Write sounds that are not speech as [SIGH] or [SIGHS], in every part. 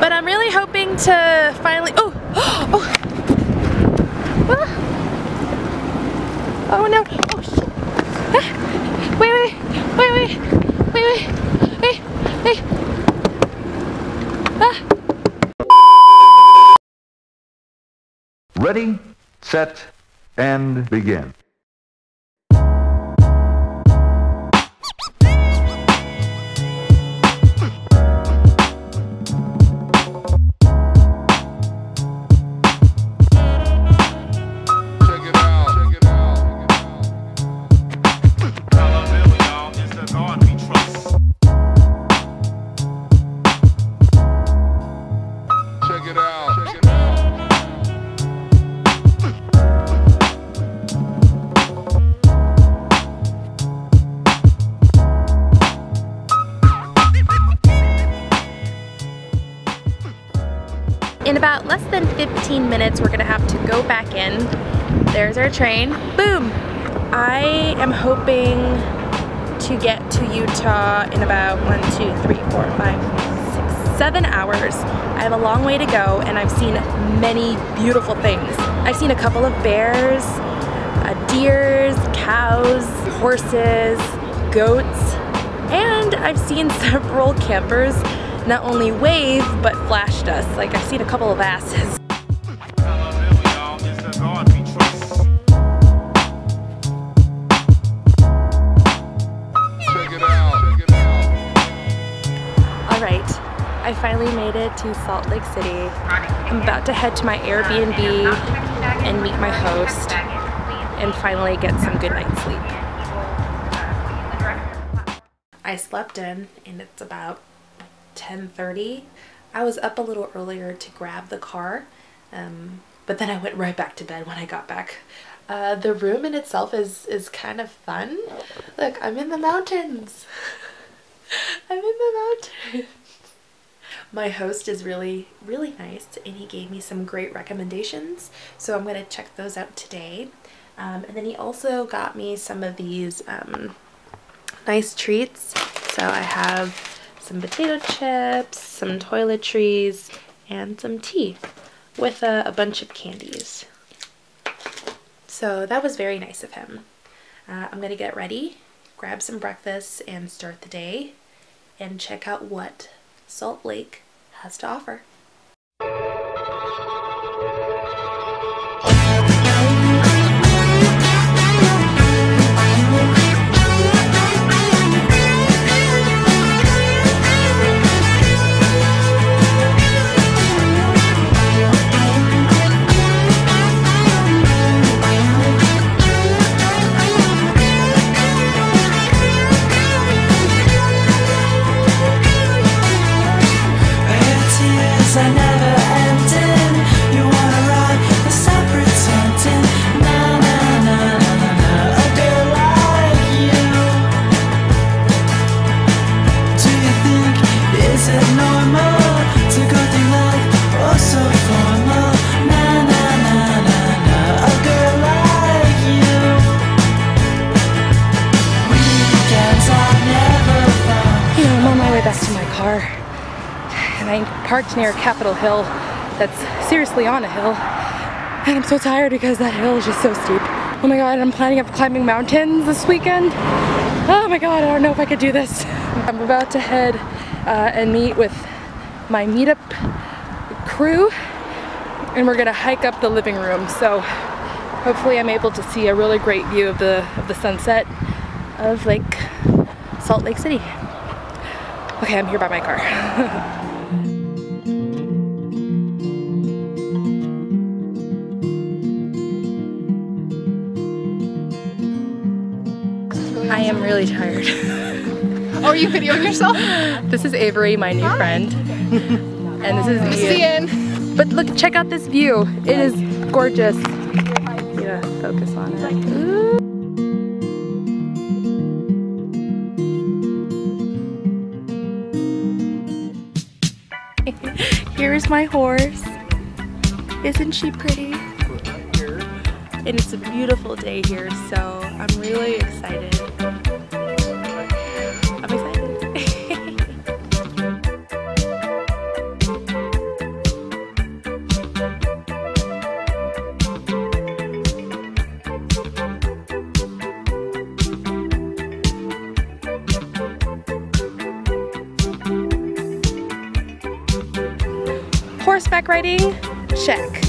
But I'm really hoping to finally, oh, [GASPS] oh, ah. oh no, oh shit. Ah. Wait, wait, wait, wait, wait, wait, wait, wait. Ah. Ready, set, and begin. Go back in. There's our train. Boom! I am hoping to get to Utah in about one, two, three, four, five, six, seven hours. I have a long way to go and I've seen many beautiful things. I've seen a couple of bears, uh, deers, cows, horses, goats, and I've seen [LAUGHS] several campers not only wave but flashed us. Like I've seen a couple of asses. Finally made it to Salt Lake City. I'm about to head to my Airbnb and meet my host and finally get some good night's sleep. I slept in and it's about 10:30. I was up a little earlier to grab the car, um, but then I went right back to bed when I got back. Uh, the room in itself is is kind of fun. Look, I'm in the mountains. [LAUGHS] I'm in the mountains. My host is really, really nice and he gave me some great recommendations. So I'm going to check those out today. Um, and then he also got me some of these um, nice treats. So I have some potato chips, some toiletries, and some tea with a, a bunch of candies. So that was very nice of him. Uh, I'm going to get ready, grab some breakfast, and start the day and check out what Salt Lake has to offer. My car and I parked near Capitol Hill that's seriously on a hill and I'm so tired because that hill is just so steep. Oh my god, I'm planning on climbing mountains this weekend. Oh my god, I don't know if I could do this. I'm about to head uh, and meet with my meetup crew and we're gonna hike up the living room so hopefully I'm able to see a really great view of the, of the sunset of Lake Salt Lake City. Okay, I'm here by my car. [LAUGHS] I am really tired. Oh, are you videoing yourself? [LAUGHS] This is Avery, my new friend. And this is Ian. Ian. But look, check out this view. It is gorgeous. Yeah, focus on it. Ooh. Here's my horse. Isn't she pretty? And it's a beautiful day here, so I'm really excited. Horseback riding, check.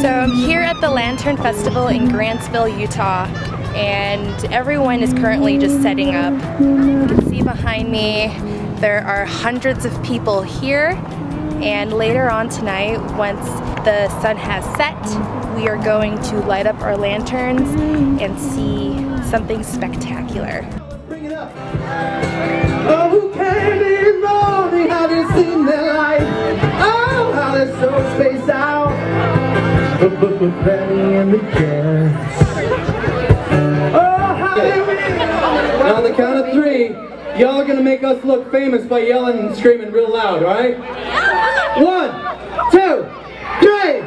So I'm here at the Lantern Festival in Grantsville, Utah, and everyone is currently just setting up. You can see behind me there are hundreds of people here, and later on tonight, once the sun has set, we are going to light up our lanterns and see something spectacular. Oh, who came this morning? Have you seen their light? Oh, how they're so spaced out. But, but, but Benny and the Jets. Oh, how they win. On the count of three, y'all are gonna make us look famous by yelling and screaming real loud, alright? One, two, three.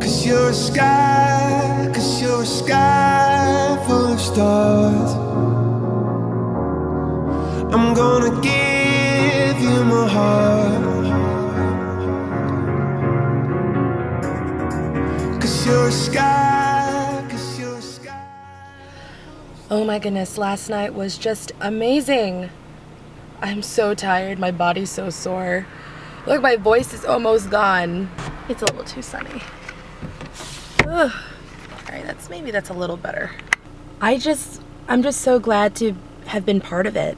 Cause you're a sky, cause you're a sky I'm gonna give you my heart. Cause you're a sky, cause you're a sky. Oh my goodness, last night was just amazing. I'm so tired, my body's so sore. Look, my voice is almost gone. It's a little too sunny. Ugh. All right, that's maybe that's a little better. I just, I'm just so glad to have been part of it.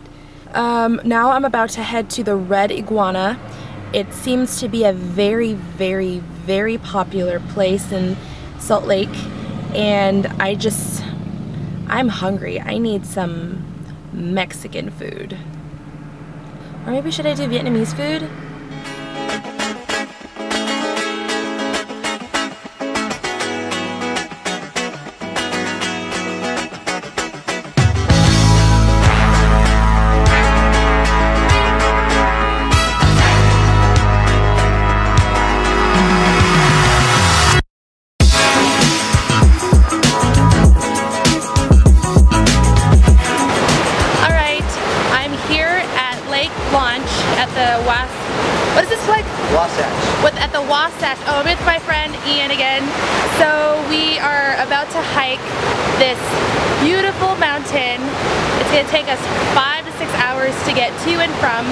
Um, now I'm about to head to the Red Iguana. It seems to be a very, very, very popular place in Salt Lake, and I just, I'm hungry. I need some Mexican food. Or maybe should I do Vietnamese food? Five to six hours to get to and from.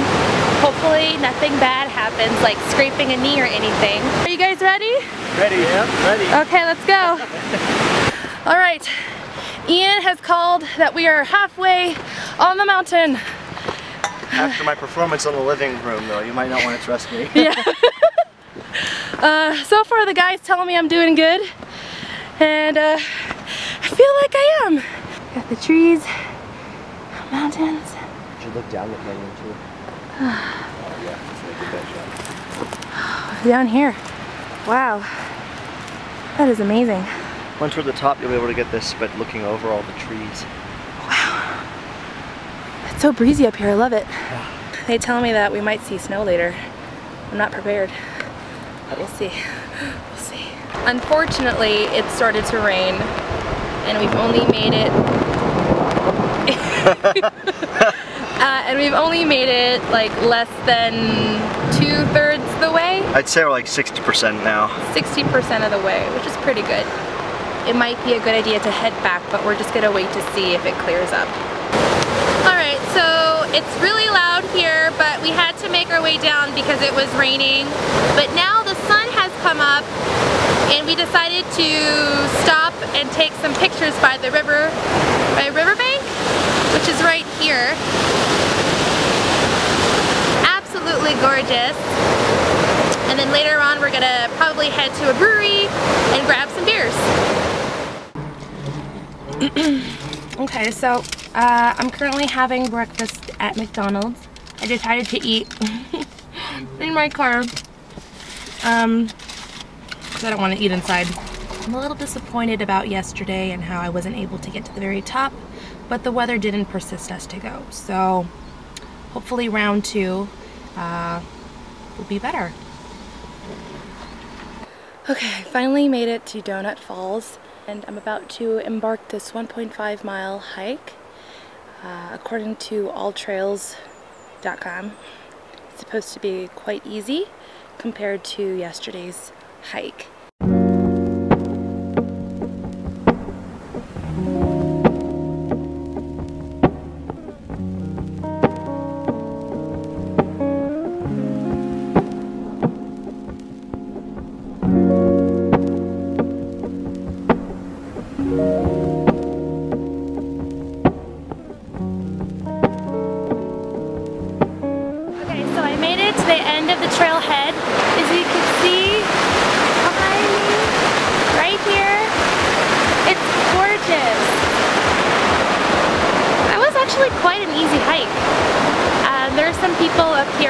Hopefully nothing bad happens, like scraping a knee or anything. Are you guys ready? Ready? Yep, ready. Okay, let's go. [LAUGHS] All right, Ian has called that we are halfway on the mountain. After my performance in the living room, though, you might not want to trust me. [LAUGHS] Yeah. [LAUGHS] uh, so far, the guy's telling me I'm doing good, and uh, I feel like I am. Got the trees, mountains. Did You should look down the canyon, too. oh, yeah. Let's a that shot. Down here. Wow. That is amazing. Once we're at the top, you'll be able to get this, but looking over all the trees. Wow. It's so breezy up here. I love it. Yeah. They tell me that we might see snow later. I'm not prepared, but we'll see. We'll see. Unfortunately, it started to rain, and we've only made it. [LAUGHS] uh, and we've only made it like less than two thirds the way, I'd say we're like 60% now. 60% of the way, which is pretty good. It might be a good idea to head back, but we're just gonna wait to see if it clears up. Alright, so it's really loud here, but we had to make our way down because it was raining. But now the sun has come up and we decided to stop and take some pictures by the river, by riverbank, which is right here. Absolutely gorgeous. And then later on we're gonna probably head to a brewery and grab some beers. [CLEARS THROAT] Okay, so uh, I'm currently having breakfast at McDonald's. I decided to eat [LAUGHS] in my car um, because I don't want to eat inside. I'm a little disappointed about yesterday and how I wasn't able to get to the very top, but the weather didn't persist us to go. So hopefully round two uh, will be better. Okay, I finally made it to Donut Falls and I'm about to embark this 1.5 mile hike. Uh, according to alltrails.com, it's supposed to be quite easy compared to yesterday's hike.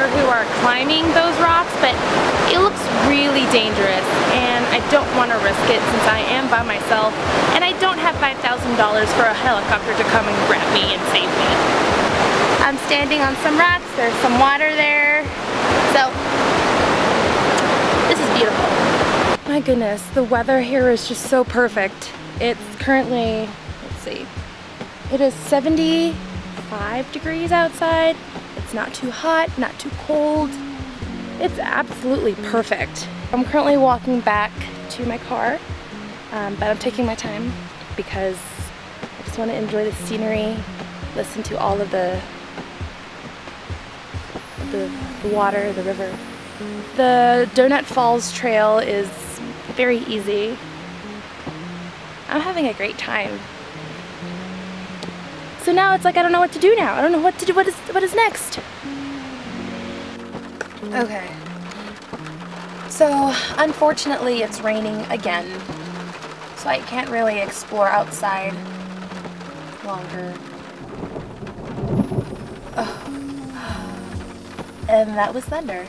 Who are climbing those rocks, but it looks really dangerous and I don't want to risk it since I am by myself and I don't have $5,000 for a helicopter to come and grab me and save me. I'm standing on some rocks, there's some water there. So, this is beautiful. My goodness, the weather here is just so perfect. It's currently, let's see, it is 75 degrees outside. It's not too hot, not too cold. It's absolutely perfect. I'm currently walking back to my car, um, but I'm taking my time because I just want to enjoy the scenery, listen to all of the the, the water, the river. The Donut Falls Trail is very easy. I'm having a great time. So now it's like I don't know what to do now. I don't know what to do. What is what is next? Okay. So unfortunately it's raining again. So I can't really explore outside longer. [SIGHS] And that was thunder.